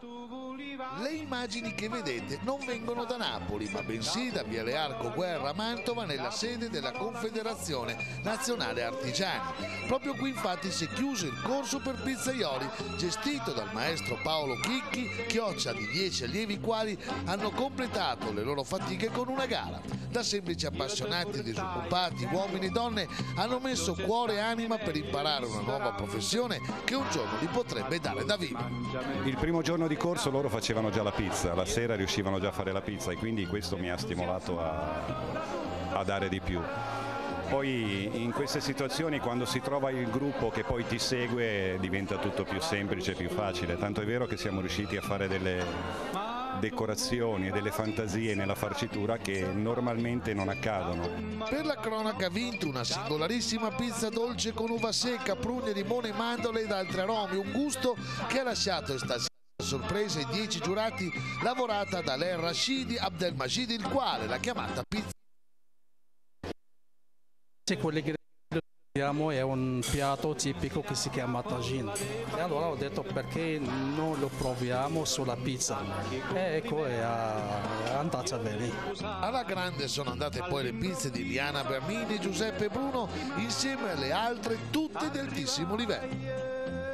tu Le immagini che vedete non vengono da Napoli, ma bensì da Viale Arco Guerra Mantova nella sede della Confederazione Nazionale Artigiani. Proprio qui infatti si è chiuso il corso per pizzaioli gestito dal maestro Paolo Chicchi, chioccia di 10 allievi quali hanno completato le loro fatiche con una gara. Da semplici appassionati, disoccupati, uomini e donne hanno messo cuore e anima per imparare una nuova professione che un giorno li potrebbe dare da vivere. Il primo giorno di corso loro facevano già la pizza, la sera riuscivano già a fare la pizza e quindi questo mi ha stimolato a, a dare di più. Poi in queste situazioni quando si trova il gruppo che poi ti segue diventa tutto più semplice, più facile, tanto è vero che siamo riusciti a fare delle decorazioni e delle fantasie nella farcitura che normalmente non accadono. Per la cronaca ha vinto una singolarissima pizza dolce con uva secca, prugne, limone, mandorle ed altri aromi, un gusto che ha lasciato estasiato sorpresa ai dieci giurati lavorata da Ler Rashidi Abdelmajid il quale l'ha chiamata pizza. Quelli che abbiamo è un piatto tipico che si chiama tagine. E allora ho detto perché non lo proviamo sulla pizza? E ecco è andata bene. Alla grande sono andate poi le pizze di Liana Bernini e Giuseppe Bruno insieme alle altre tutte di altissimo livello